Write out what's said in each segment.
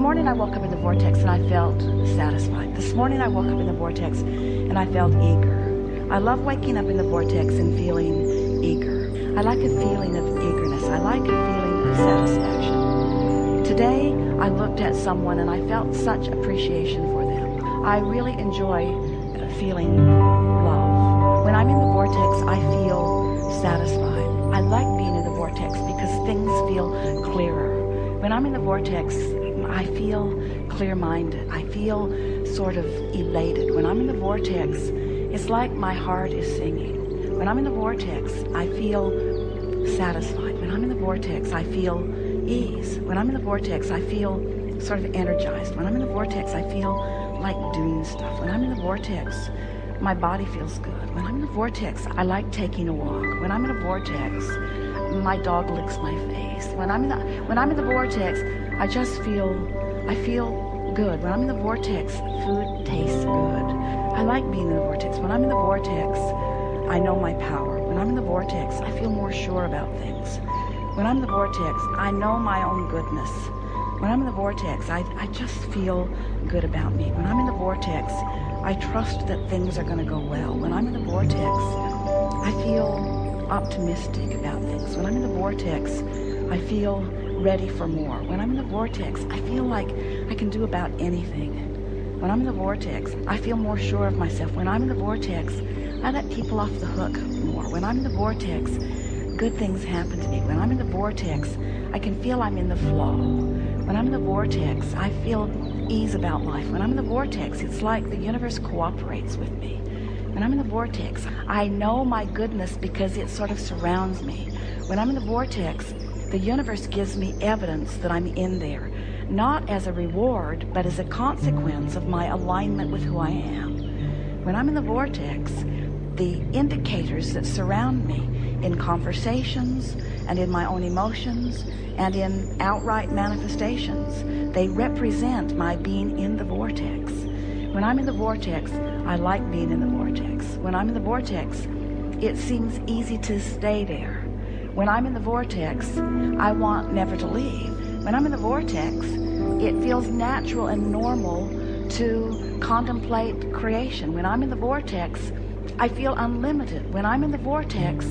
morning I woke up in the vortex and I felt satisfied. This morning I woke up in the vortex and I felt eager. I love waking up in the vortex and feeling eager. I like a feeling of eagerness. I like a feeling of satisfaction. Today I looked at someone and I felt such appreciation for them. I really enjoy feeling love. When I'm in the vortex, I feel satisfied. I like being in the vortex because things feel clearer. When I'm in the vortex, I feel clear minded. I feel sort of elated. When I'm in the vortex, it's like my heart is singing. When I'm in the vortex, I feel satisfied. When I'm in the vortex, I feel ease. When I'm in the vortex, I feel sort of energized. When I'm in the vortex, I feel like doing stuff. When I'm in the vortex, my body feels good. When I'm in the vortex, I like taking a walk. When I'm in a vortex, my dog licks my face. When I'm in the when I'm in the vortex, I just feel I feel good. When I'm in the vortex, food tastes good. I like being in the vortex. When I'm in the vortex, I know my power. When I'm in the vortex, I feel more sure about things. When I'm in the vortex, I know my own goodness. When I'm in the vortex, I, I just feel good about me. When I'm in the vortex, I trust that things are going to go well. When I'm in the vortex, I feel optimistic about things. When I'm in the vortex, I feel ready for more. When I'm in the vortex, I feel like I can do about anything. When I'm in the vortex, I feel more sure of myself. When I'm in the vortex, I let people off the hook more. When I'm in the vortex, good things happen to me. When I'm in the vortex, I can feel I'm in the flow. When I'm in the vortex, I feel ease about life. When I'm in the vortex, it's like the universe cooperates with me. When I'm in the vortex, I know my goodness because it sort of surrounds me. When I'm in the vortex, the universe gives me evidence that I'm in there, not as a reward, but as a consequence of my alignment with who I am. When I'm in the vortex, the indicators that surround me in conversations and in my own emotions and in outright manifestations, they represent my being in the vortex. When I'm in the vortex, I like being in the vortex. When I'm in the vortex, it seems easy to stay there. When I'm in the vortex, I want never to leave. When I'm in the vortex, it feels natural and normal to contemplate creation. When I'm in the vortex, I feel unlimited. When I'm in the vortex,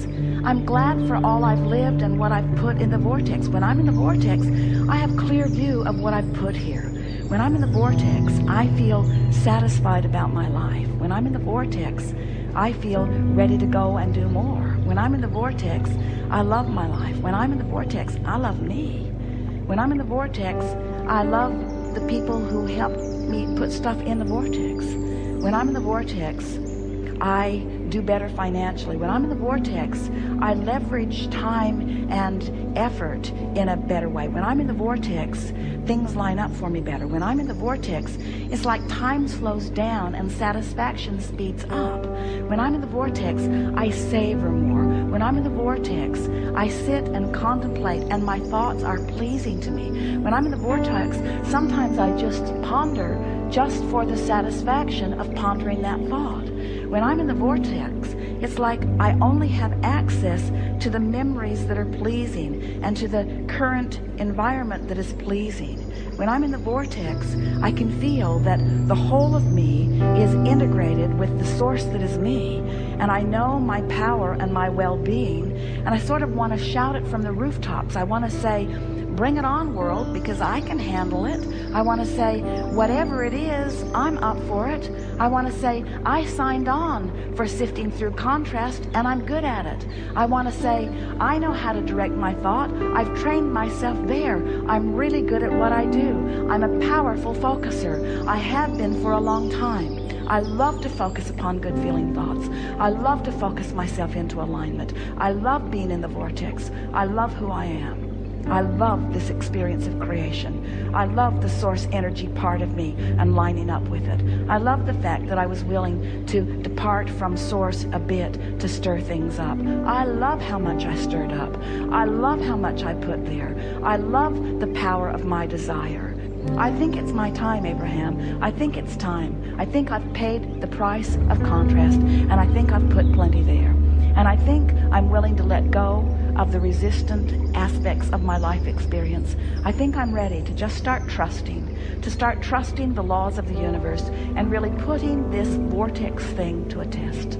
I'm glad for all I've lived and what I've put in the vortex. When I'm in the vortex, I have clear view of what I've put here. When I'm in the vortex, I feel satisfied about my life. When I'm in the vortex, I feel ready to go and do more. When I'm in the vortex, I love my life. When I'm in the vortex, I love me. When I'm in the vortex, I love the people who help me put stuff in the vortex. When I'm in the vortex, I do better financially. When I'm in the vortex, I leverage time and effort in a better way. When I'm in the vortex, things line up for me better. When I'm in the vortex, it's like time slows down and satisfaction speeds up. When I'm in the vortex, I savor more. When I'm in the vortex, I sit and contemplate and my thoughts are pleasing to me. When I'm in the vortex, sometimes I just ponder just for the satisfaction of pondering that thought. When I'm in the vortex, it's like I only have access to the memories that are pleasing and to the current environment that is pleasing. When I'm in the vortex, I can feel that the whole of me is integrated with the source that is me. And I know my power and my well-being. And I sort of want to shout it from the rooftops. I want to say, bring it on, world, because I can handle it. I want to say, whatever it is, I'm up for it. I want to say, I signed on for sifting through contrast and I'm good at it. I want to say, I know how to direct my thought. I've trained myself there. I'm really good at what I do. I'm a powerful focuser. I have been for a long time. I love to focus upon good feeling thoughts. I love to focus myself into alignment. I love being in the vortex. I love who I am. I love this experience of creation. I love the source energy part of me and lining up with it. I love the fact that I was willing to depart from source a bit to stir things up. I love how much I stirred up. I love how much I put there. I love the power of my desire. I think it's my time, Abraham. I think it's time. I think I've paid the price of contrast, and I think I've put plenty there. And I think I'm willing to let go of the resistant aspects of my life experience, I think I'm ready to just start trusting, to start trusting the laws of the universe and really putting this vortex thing to a test.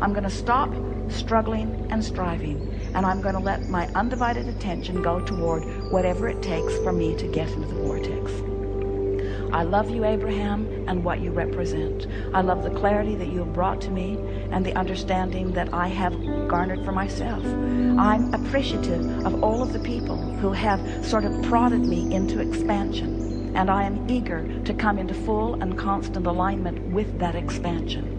I'm going to stop struggling and striving, and I'm going to let my undivided attention go toward whatever it takes for me to get into the vortex. I love you, Abraham, and what you represent. I love the clarity that you have brought to me and the understanding that I have garnered for myself. I'm appreciative of all of the people who have sort of prodded me into expansion, and I am eager to come into full and constant alignment with that expansion.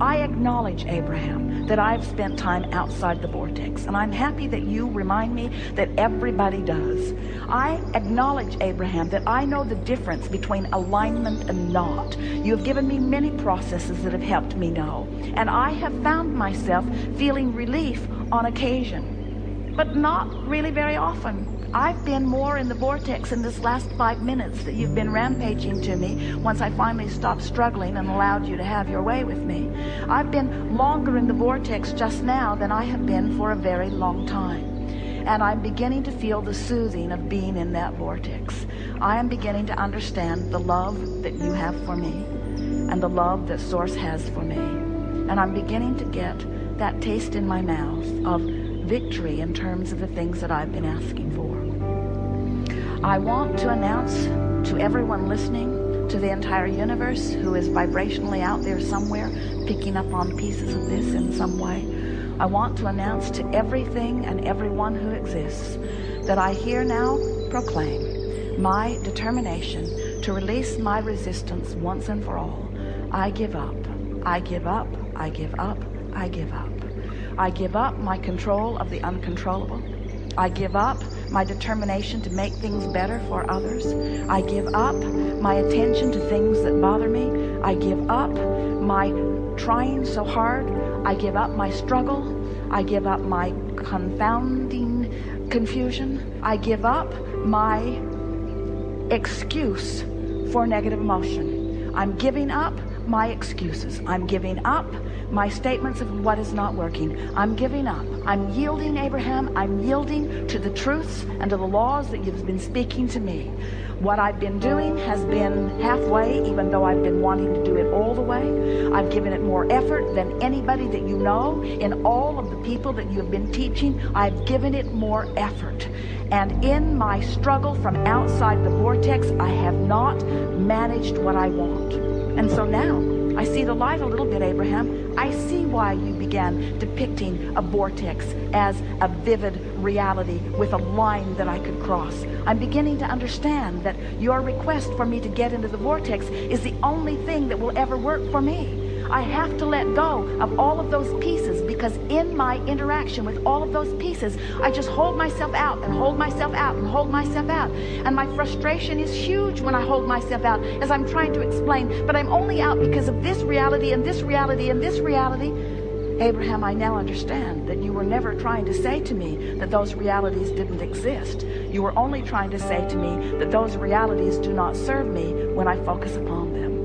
I acknowledge, Abraham, that I've spent time outside the vortex, and I'm happy that you remind me that everybody does. I acknowledge, Abraham, that I know the difference between alignment and not. You have given me many processes that have helped me know, and I have found myself feeling relief on occasion, but not really very often. I've been more in the vortex in this last five minutes that you've been rampaging to me once I finally stopped struggling and allowed you to have your way with me. I've been longer in the vortex just now than I have been for a very long time. And I'm beginning to feel the soothing of being in that vortex. I am beginning to understand the love that you have for me and the love that Source has for me. And I'm beginning to get that taste in my mouth of victory in terms of the things that I've been asking for. I want to announce to everyone listening, to the entire universe who is vibrationally out there somewhere, picking up on pieces of this in some way. I want to announce to everything and everyone who exists that I here now proclaim my determination to release my resistance once and for all. I give up. I give up. I give up. I give up. I give up my control of the uncontrollable. I give up my determination to make things better for others. I give up my attention to things that bother me. I give up my trying so hard. I give up my struggle. I give up my confounding confusion. I give up my excuse for negative emotion. I'm giving up my excuses. I'm giving up my statements of what is not working. I'm giving up. I'm yielding, Abraham. I'm yielding to the truths and to the laws that you've been speaking to me. What I've been doing has been halfway, even though I've been wanting to do it all the way. I've given it more effort than anybody that you know. In all of the people that you have been teaching, I've given it more effort. And in my struggle from outside the vortex, I have not managed what I want. And so now, I see the light a little bit, Abraham. I see why you began depicting a vortex as a vivid reality with a line that I could cross. I'm beginning to understand that your request for me to get into the vortex is the only thing that will ever work for me. I have to let go of all of those pieces because in my interaction with all of those pieces, I just hold myself out and hold myself out and hold myself out. And my frustration is huge when I hold myself out as I'm trying to explain, but I'm only out because of this reality and this reality and this reality. Abraham, I now understand that you were never trying to say to me that those realities didn't exist. You were only trying to say to me that those realities do not serve me when I focus upon them.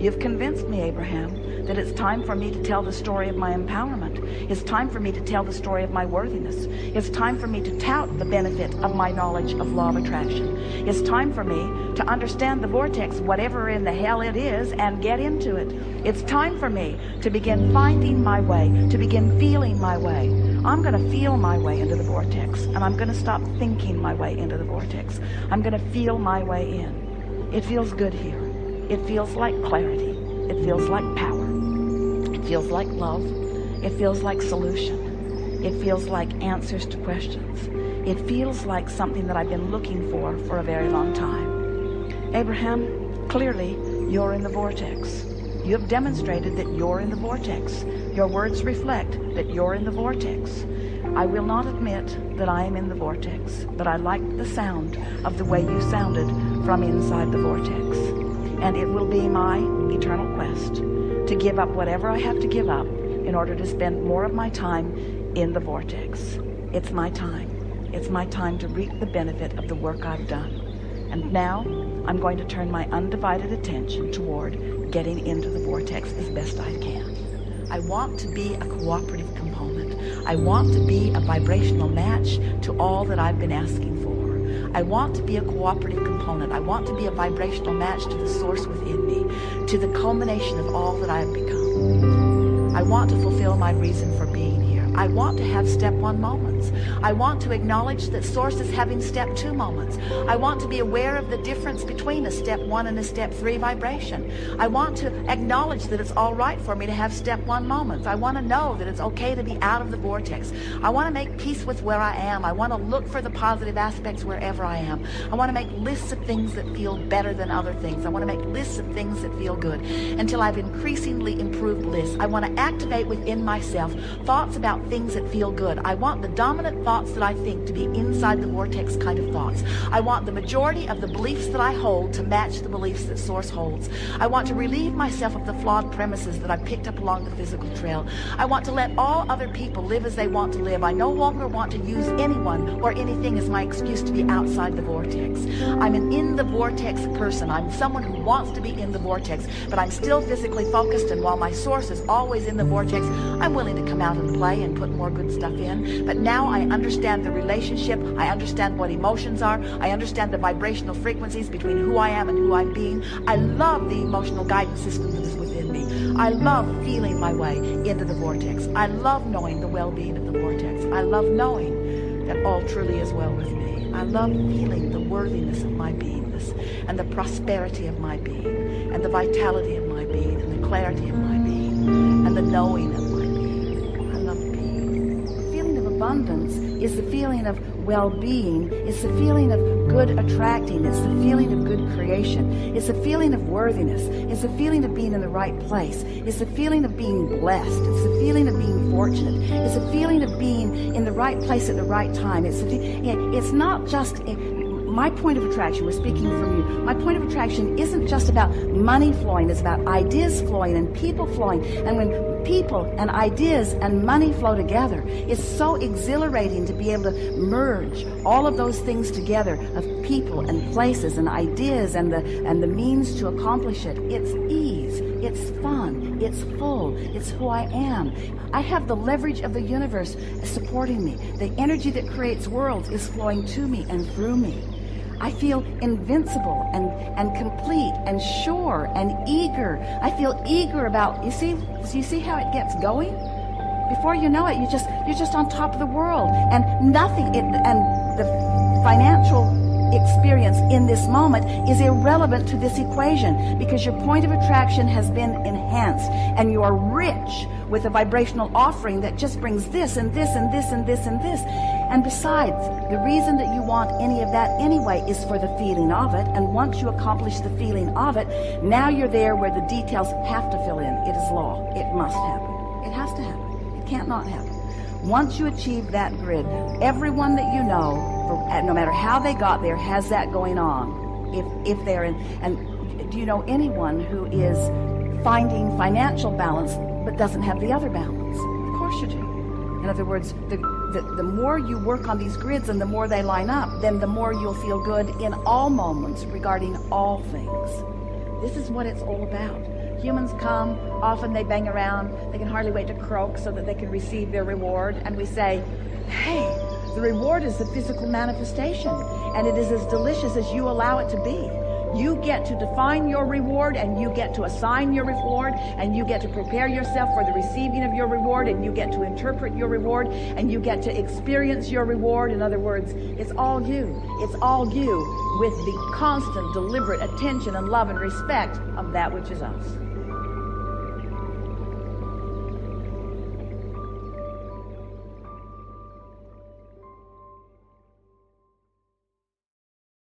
You've convinced me, Abraham, that it's time for me to tell the story of my empowerment. It's time for me to tell the story of my worthiness. It's time for me to tout the benefit of my knowledge of law of attraction. It's time for me to understand the vortex, whatever in the hell it is, and get into it. It's time for me to begin finding my way, to begin feeling my way. I'm going to feel my way into the vortex, and I'm going to stop thinking my way into the vortex. I'm going to feel my way in. It feels good here. It feels like clarity. It feels like power. It feels like love. It feels like solution. It feels like answers to questions. It feels like something that I've been looking for for a very long time. Abraham, clearly you're in the vortex. You have demonstrated that you're in the vortex. Your words reflect that you're in the vortex. I will not admit that I am in the vortex, but I like the sound of the way you sounded from inside the vortex. And it will be my eternal quest to give up whatever I have to give up in order to spend more of my time in the vortex. It's my time. It's my time to reap the benefit of the work I've done. And now I'm going to turn my undivided attention toward getting into the vortex as best I can. I want to be a cooperative component. I want to be a vibrational match to all that I've been asking for. I want to be a cooperative component. I want to be a vibrational match to the source within me, to the culmination of all that I have become. I want to fulfill my reason for being. I want to have step one moments. I want to acknowledge that Source is having step two moments. I want to be aware of the difference between a step one and a step three vibration. I want to acknowledge that it's all right for me to have step one moments. I want to know that it's okay to be out of the vortex. I want to make peace with where I am. I want to look for the positive aspects wherever I am. I want to make lists of things that feel better than other things. I want to make lists of things that feel good until I've increasingly improved lists. I want to activate within myself thoughts about things that feel good. I want the dominant thoughts that I think to be inside the vortex kind of thoughts. I want the majority of the beliefs that I hold to match the beliefs that Source holds. I want to relieve myself of the flawed premises that I picked up along the physical trail. I want to let all other people live as they want to live. I no longer want to use anyone or anything as my excuse to be outside the vortex. I'm an in the vortex person. I'm someone who wants to be in the vortex, but I'm still physically focused. And while my source is always in the vortex, I'm willing to come out and play and put more good stuff in. But now I understand the relationship. I understand what emotions are. I understand the vibrational frequencies between who I am and who I'm being. I love the emotional guidance system that is within me. I love feeling my way into the vortex. I love knowing the well-being of the vortex. I love knowing that all truly is well with me. I love feeling the worthiness of my beingness and the prosperity of my being and the vitality of my being and the clarity of my being and the knowing of abundance is the feeling of well-being. It's the feeling of good attracting. It's the feeling of good creation. It's the feeling of worthiness. It's the feeling of being in the right place. It's the feeling of being blessed. It's the feeling of being fortunate. It's the feeling of being in the right place at the right time. It's the, it's not just eh, my point of attraction, we're speaking from you, my point of attraction isn't just about money flowing, it's about ideas flowing and people flowing. And when people and ideas and money flow together, it's so exhilarating to be able to merge all of those things together of people and places and ideas and the and the means to accomplish it. It's ease, it's fun, it's full, it's who I am. I have the leverage of the universe supporting me. The energy that creates worlds is flowing to me and through me. I feel invincible and, and complete and sure and eager. I feel eager about, you see, you see how it gets going? Before you know it, you just, you're just on top of the world and nothing, it, and the financial experience in this moment is irrelevant to this equation because your point of attraction has been enhanced and you are rich with a vibrational offering that just brings this and this and this and this and this. And besides, the reason that you want any of that anyway is for the feeling of it. And once you accomplish the feeling of it, now you're there where the details have to fill in. It is law. It must happen. It has to happen. It can't not happen. Once you achieve that grid, everyone that you know, no matter how they got there, has that going on. If if they're in, and do you know anyone who is finding financial balance but doesn't have the other balance? Of course you do. In other words, the, the, the more you work on these grids and the more they line up, then the more you'll feel good in all moments regarding all things. This is what it's all about. Humans come, often they bang around, they can hardly wait to croak so that they can receive their reward. And we say, hey, the reward is the physical manifestation, and it is as delicious as you allow it to be. You get to define your reward and you get to assign your reward and you get to prepare yourself for the receiving of your reward and you get to interpret your reward and you get to experience your reward. In other words, it's all you. It's all you with the constant, deliberate attention and love and respect of that which is us.